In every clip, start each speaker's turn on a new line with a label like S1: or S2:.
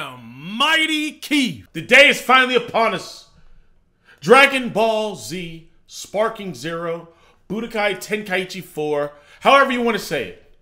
S1: am Mighty Keef. The day is finally upon us. Dragon Ball Z, Sparking Zero, Budokai Tenkaichi 4, however you want to say it.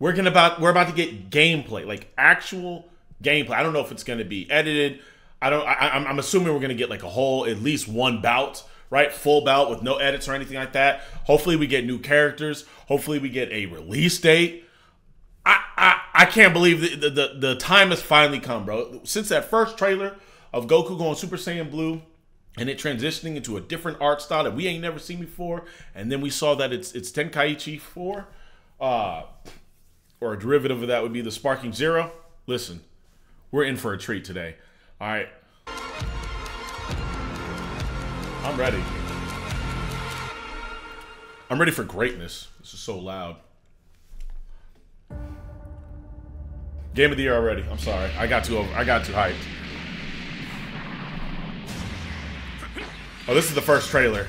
S1: We're gonna about we're about to get gameplay, like actual gameplay. I don't know if it's gonna be edited. I don't. I, I'm, I'm assuming we're gonna get like a whole, at least one bout, right? Full bout with no edits or anything like that. Hopefully, we get new characters. Hopefully, we get a release date. I can't believe the, the the the time has finally come, bro. Since that first trailer of Goku going Super Saiyan Blue and it transitioning into a different art style that we ain't never seen before, and then we saw that it's it's Tenkaichi 4. Uh, or a derivative of that would be the Sparking Zero. Listen, we're in for a treat today. All right. I'm ready. I'm ready for greatness. This is so loud. Game of the year already. I'm sorry. I got too over. I got too hyped. Oh, this is the first trailer.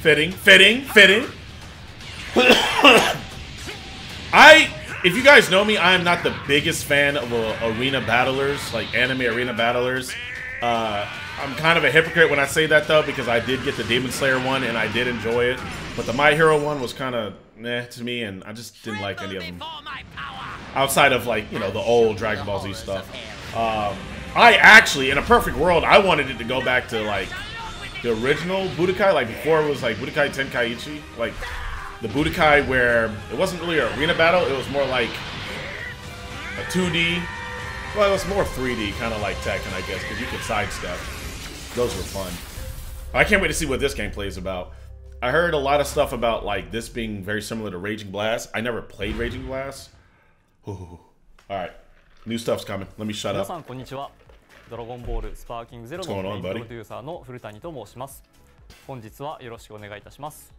S1: Fitting, fitting, fitting. I, if you guys know me, I am not the biggest fan of uh, arena battlers, like anime arena battlers. Uh, I'm kind of a hypocrite when I say that though, because I did get the Demon Slayer one and I did enjoy it, but the My Hero one was kind of meh to me, and I just didn't like any of them. Outside of like you know the old Dragon Ball Z stuff. Um, I actually, in a perfect world, I wanted it to go back to like the original Budokai, like before it was like Budokai Tenkaichi, like the Budokai where it wasn't really an arena battle, it was more like a 2D. Well, it was more 3D, kind of like Tekken, I guess, because you could sidestep. Those were fun. I can't wait to see what this gameplay is about. I heard a lot of stuff about like this being very similar to Raging Blast. I never played Raging Blast. Ooh. All right, new stuff's coming. Let me shut
S2: 皆
S1: up.
S2: こんにちはドラゴンボールスパーキングゼロのメイン?プロデューサーの古谷と申します本日はよろしくお願いいたします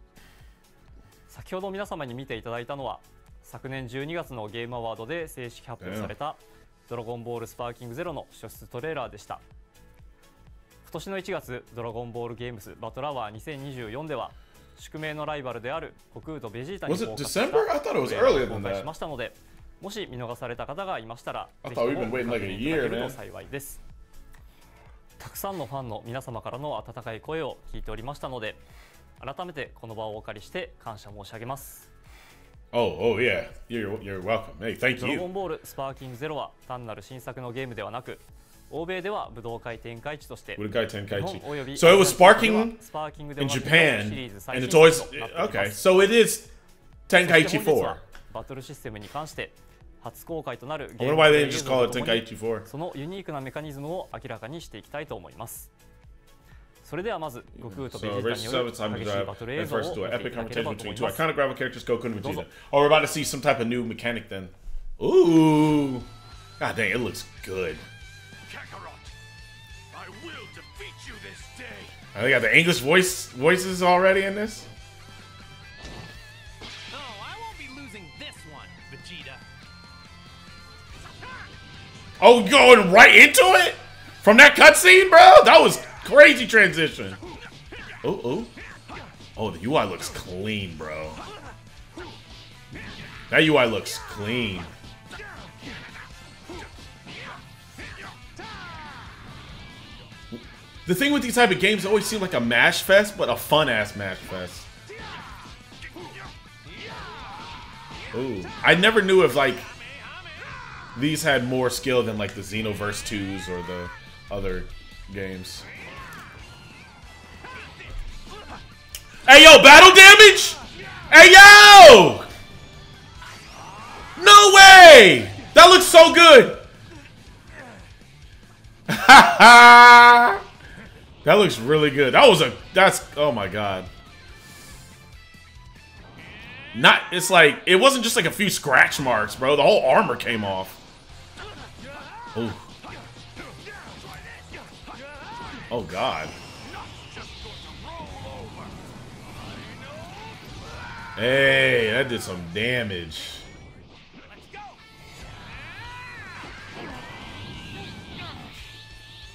S2: 先ほど皆様に見ていただいたのは昨年12月のゲームアワードで正式発表されたドラゴンボールスパーキングゼロの初出トレーラーでした今年の1月ドラゴンボールゲームスバトルアワー2024では宿命のライバルである悟空とベジータにカスした公開.しましたのでもし見逃された方がいましたらぜひも確認いただける.と幸いですたくさんのファンの皆様からの温かい声を聞いておりましたので改めてこの場をお借りして感謝申し上げます
S1: Oh, oh yeah. You're you're welcome. Hey, thank
S2: ドラゴ
S1: you.
S2: ンボールスパーキングゼロは単なる新作のゲームではなく欧米では武道会展開地として武道
S1: 会
S2: 展開地。
S1: So it was sparking in Japan and it's always
S2: ok
S1: so it is
S2: 展開地
S1: 4
S2: バトルシステムに関して初公開となるゲーム
S1: で
S2: そのユニークなメカニズムを明らかにしていきたいと思います。それではまず、悟空とベジータによる激しいす。
S1: ど。Oh, They got the English voice voices already in this.
S3: No, I won't be losing this one, Vegeta.
S1: Oh, going right into it from that cutscene, bro. That was crazy transition. Oh, oh, oh. The UI looks clean, bro. That UI looks clean. The thing with these type of games, always seem like a mash fest, but a fun ass mash fest. Ooh, I never knew if like these had more skill than like the Xenoverse 2s or the other games. Hey yo, battle damage? Hey yo! No way! That looks so good! that looks really good. That was a that's oh my god. Not it's like it wasn't just like a few scratch marks, bro. The whole armor came off. Oh. Oh god. Hey, that did some damage.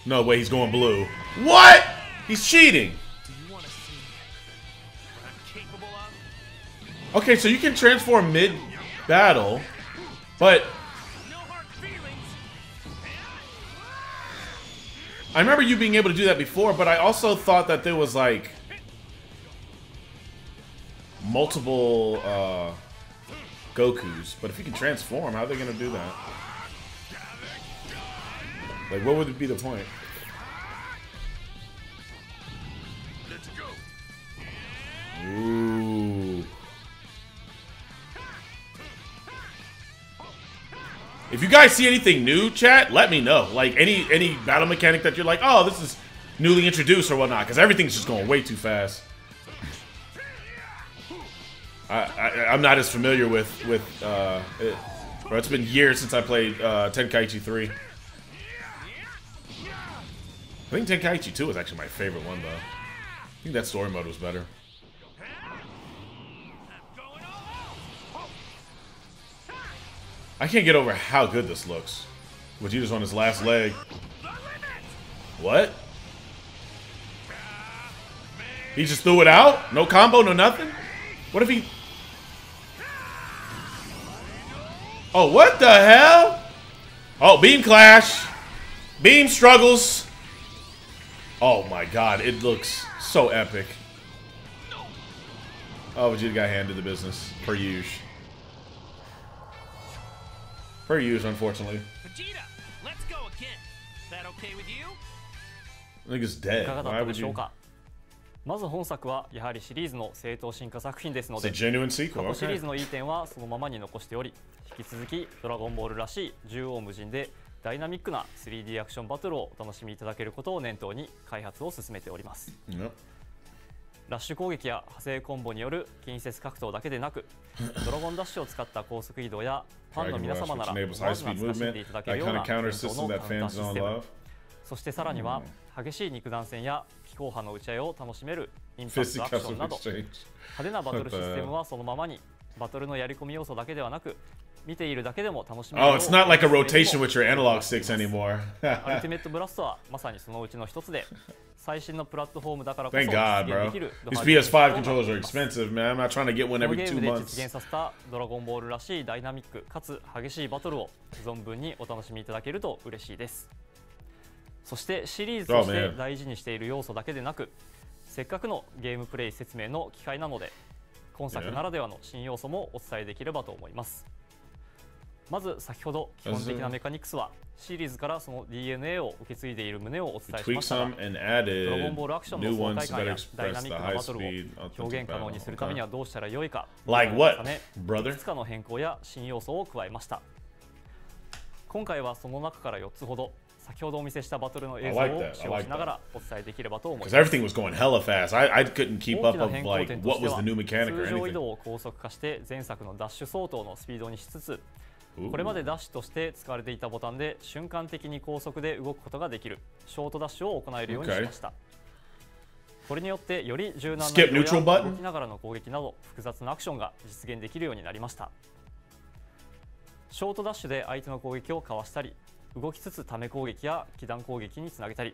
S1: No way, he's going blue. What? He's cheating. Okay, so you can transform mid-battle, but... I remember you being able to do that before, but I also thought that there was, like... Multiple, uh... Gokus. But if you can transform, how are they going to do that? Like, what would be the point?
S3: Let's go.
S1: Ooh. If you guys see anything new, chat, let me know. Like any any battle mechanic that you're like, oh, this is newly introduced or whatnot, because everything's just going way too fast. I, I I'm not as familiar with with uh, it, bro. It's been years since I played uh, Tenkaichi 3. I think Tenkaichi 2 is actually my favorite one though. I think that story mode was better. I can't get over how good this looks. Vegeta's on his last leg. What? He just threw it out? No combo, no nothing? What if he... Oh, what the hell? Oh, beam clash. Beam struggles. Oh my god, it looks so epic. Oh, Vegeta got handed the business. Per usual. Per usual, unfortunately.
S3: Vegeta, let's go again. That okay with you?
S1: I think it's
S2: い
S1: dead. Why would you...
S2: まず本作はやはりシリーズの正当進化作品ですので過.去シリー.ズのいい点はそのままに残しており引き続き「ドラゴンボール」らしい縦横無尽でダイナミックな 3D アクションバトルをお楽しみいただけることを念頭に開発を進めております
S1: Yep.
S2: ラッシュ攻撃や派生コンボによる近接格闘だけでなくドラゴンダッシュを使った高速移動やファンの皆様ならわず
S1: high-speed
S2: 懐かしんでいただけるような伝統のカウンターシステム.そしてさらには激しい肉弾戦や気候派の打ち合いを楽しめるインパクトアクションなど.派手なバトルシステムはそのままにバトルのやり込み要素だけではなく見ているだけでも楽しめる
S1: Oh, it's not like a rotation with your analog sticks anymore.
S2: アルティメットブラストはまさにそのうちの一つで最新のプラットフォームだからこそ
S1: Thank God,
S2: 実
S1: bro.
S2: 現できる
S1: These
S2: ド派手な
S1: PS5
S2: システム
S1: controllers are expensive, man. I'm not trying to get one
S2: この
S1: every
S2: ゲー
S1: two
S2: ムで実
S1: months.
S2: 現させたドラゴンボールらしいダイナミックかつ激しいバトルを存分にお楽しみいただけると嬉しいですそしてシリーズとし
S1: Oh,
S2: て.大事にしている要素だけでなくせっかくのゲームプレイ説明の機会なので今作.ならではの新要素もお伝えできればと思いますまず先ほど基本的なメカニクスはシリーズからその DNA を受け継いでいる旨をお伝えしましたがドラゴンボールアクションの
S1: ones
S2: 快感やダイナミックなバトルを表現可能にするためにはどうしたらよいか?いくつかの変更や新要素を加えました今回はその中から4つほど先ほどお見せしたバトルの映像を.使用しながらお伝えできればと思います
S1: everything was going hella fast. I, I couldn't keep
S2: 大
S1: up
S2: きな
S1: of
S2: 変更
S1: like
S2: 点と
S1: what
S2: して
S1: was
S2: は
S1: the new mechanic or
S2: 通常移.動を高速化して前作のダッシュ相当のスピードにしつつ.これまでダッシュとして使われていたボタンで瞬間的に高速で動くことができる。ショートダッシュを行えるようにしました、これによってより柔軟な動や動きながらの攻撃など複雑なアクションが実現できるようになりました。ショートダッシュで相手の攻撃をかわしたり動きつつため攻撃や気弾攻撃につなげたり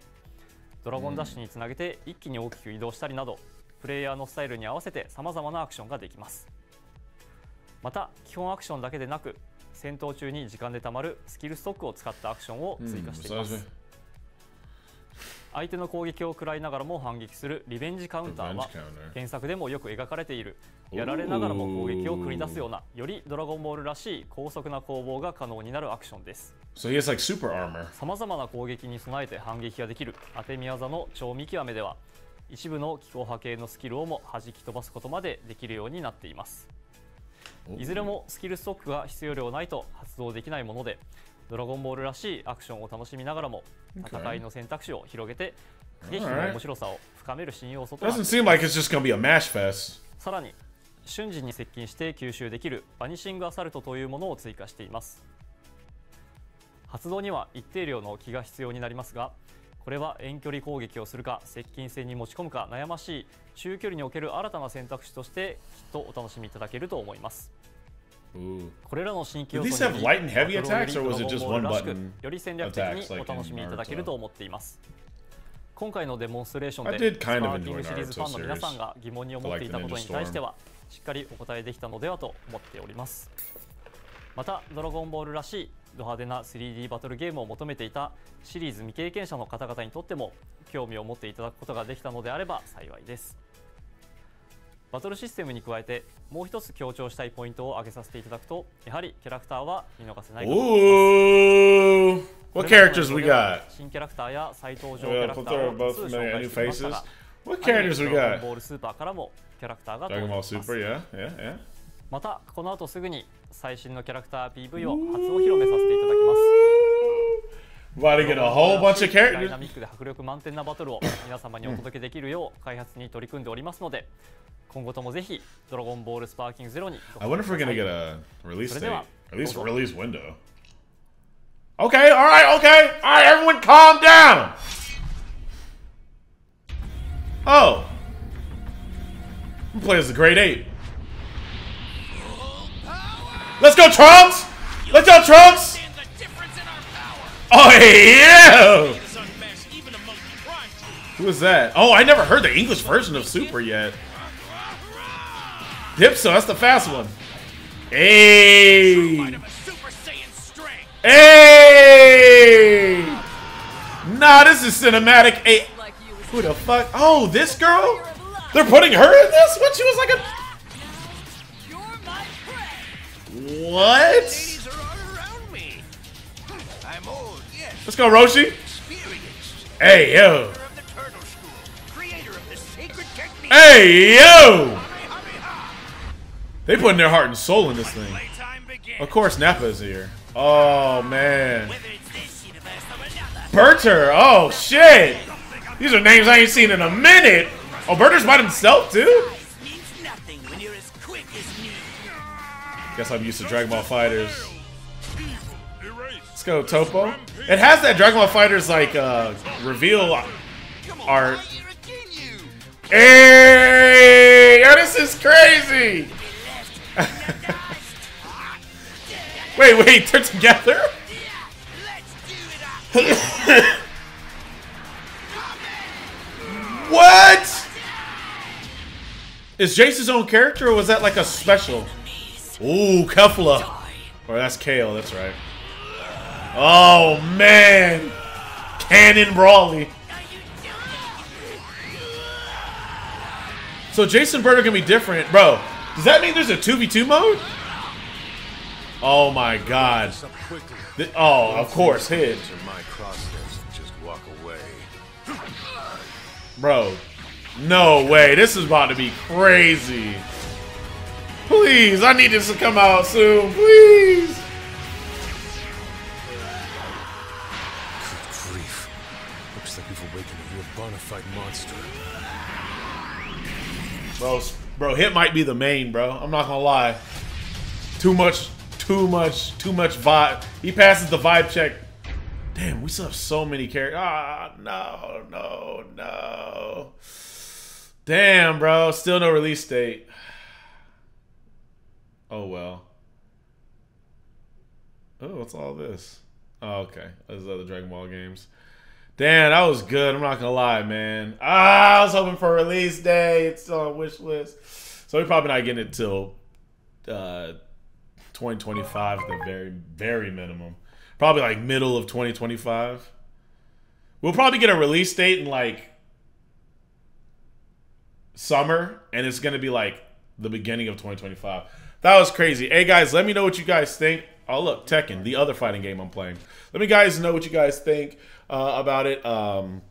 S2: ドラゴンダッシュにつなげて一気に大きく移動したりなどプレイヤーのスタイルに合わせてさまざまなアクションができます。また基本アクションだけでなく戦闘中に時間でたまるスキルストックを使ったアクションを追加しています、相手の攻撃を食らいながらも反撃するリベンジカウンターは.原作でもよく描かれている。やられながらも攻撃を繰り出すようなよりドラゴンボールらしい高速な攻防が可能になるアクションです.さまざまな攻撃に備えて反撃ができる。当て宮座の超見極めでは一部の気候波系のスキルをも弾き飛ばすことまでできるようになっていますいずれもスキルストックが必要量ないと発動できないものでドラゴンボールらしいアクションを楽しみながらも.戦いの選択肢を広げて駆け引きの面白さを深める新要素となっ.さらに瞬時に接近して吸収できるバニシングアサルトというものを追加しています。発動には一定量の気が必要になりますがこれは遠距離攻撃をするか接近戦に持ち込むか悩ましい中距離における新たな選択肢としてきっとお楽しみいただけると思います.これらの新規要素によりより戦略的にお楽しみいただけると思っています。今回のデモンストレーションでスパーキングシリーズファンの皆さんが疑問に思っていたことに対してはしっかりお答えできたのではと思っておりますまた「ドラゴンボール」らしいド派手な 3D バトルゲームを求めていたシリーズ未経験者の方々にとっても興味を持っていただくことができたのであれば幸いですバトルシステムに加えてもう一つ強調したいポイントを挙げさせていただくとやはりキャラクターは見逃せないかと思います.
S1: What characters we got?
S2: 新キャラクターや再登場キャラクターを多数紹介してきました.が
S1: What characters we
S2: ドラゴン
S1: got?
S2: ボールスーパーからもキャラクターが
S1: Dragon
S2: 登場
S1: Ball
S2: します
S1: Super, yeah, yeah, yeah.
S2: またこの後すぐに最新のキャラクター PV を初お披露目させていただきます
S1: About to get a whole bunch of
S2: ダイ
S1: characters.
S2: ナミックで迫力満点なバトルを皆様にお届けできるよう開発に取り組んでおりますので今後ともぜひドラゴンボールスパーキングゼロにご
S1: I wonder if we're
S2: 参
S1: gonna
S2: 加
S1: get a release date, at least release window. Okay, all right, okay, all right. Everyone, calm down. Oh, who plays the Great Eight? Let's go, Trunks! Let's go, Trunks! Oh yeah! Who is that? Oh, I never heard the English version of Super yet. Dyspo, that's the fast one. Hey! Hey! Nah, this is cinematic. Hey, who the fuck? Oh, this girl? They're putting her in this? What? She was like a. What?
S3: Ladies are all around me. I'm old, yes,
S1: Let's go, Roshi. Hey, yo.
S3: Leader of the Turtle School, creator of the sacred technique.
S1: Hey, yo. They putting their heart and soul in this thing. Of course, Nappa is here. Oh, man.
S3: Whether it's this universe or another.
S1: Burter. Oh, shit. These are names I ain't seen in a minute. Oh, Burter's by himself, too? Guess I'm used to Dragon Ball FighterZ. Let's go, Toppo. It has that Dragon Ball FighterZ like uh reveal art. Hey, this is crazy. wait, wait, they're together? what? Is Jeice his own character or was that like a special? Ooh, Kefla. Or that's Kale, that's right. Oh man. Canon Broly. So Jason are gonna be different. Bro, does that mean there's a 2v2 mode? Oh my god. Th- oh, of course, Hit. Bro, no way. This is about to be crazy. Please, I need this to come out soon. Please.
S4: Good grief. Looks like we've awakened a real bona fide monster.
S1: Bro, bro, Hit might be the main, bro. I'm not gonna lie. Too much, too much, too much vibe. He passes the vibe check. Damn, we still have so many characters. Ah, no, no, no. Damn, bro. Still no release date. Oh well. Oh, what's all this? Oh, okay. Those other Dragon Ball games. Damn, that was good. I'm not gonna lie, man. Ah, I was hoping for release day. It's on wish list. So we're probably not getting it till uh 2025 at the very, very minimum. Probably like middle of 2025. We'll probably get a release date in like summer, and it's gonna be like the beginning of 2025. That was crazy. Hey guys, let me know what you guys think. Oh look, Tekken, the other fighting game I'm playing. Let me guys know what you guys think uh, about it. Um,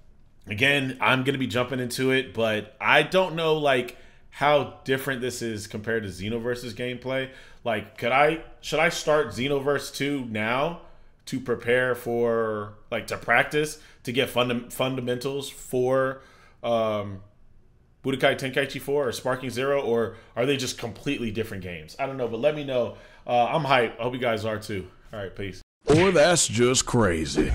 S1: again, I'm gonna be jumping into it, but I don't know like how different this is compared to Xenoverse's gameplay. Like, could I should I start Xenoverse 2 now to prepare for like to practice to get funda- fundamentals for um Budokai Tenkaichi 4 or Sparking Zero, or are they just completely different games? I don't know, but let me know. Uh, I'm hyped. I hope you guys are too. All right, peace.
S5: Or that's just crazy.